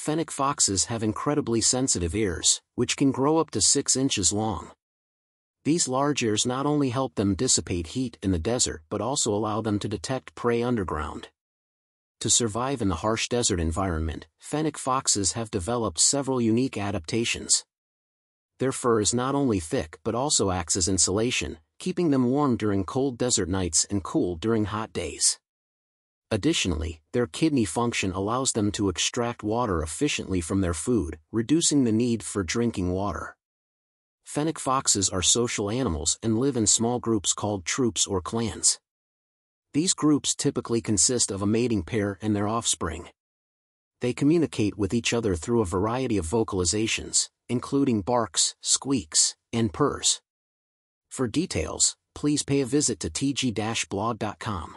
fennec foxes have incredibly sensitive ears, which can grow up to 6 inches long. These large ears not only help them dissipate heat in the desert but also allow them to detect prey underground. To survive in the harsh desert environment, fennec foxes have developed several unique adaptations. Their fur is not only thick but also acts as insulation, keeping them warm during cold desert nights and cool during hot days. Additionally, their kidney function allows them to extract water efficiently from their food, reducing the need for drinking water. Fennec foxes are social animals and live in small groups called troops or clans. These groups typically consist of a mating pair and their offspring. They communicate with each other through a variety of vocalizations, including barks, squeaks, and purrs. For details, please pay a visit to tg-blog.com.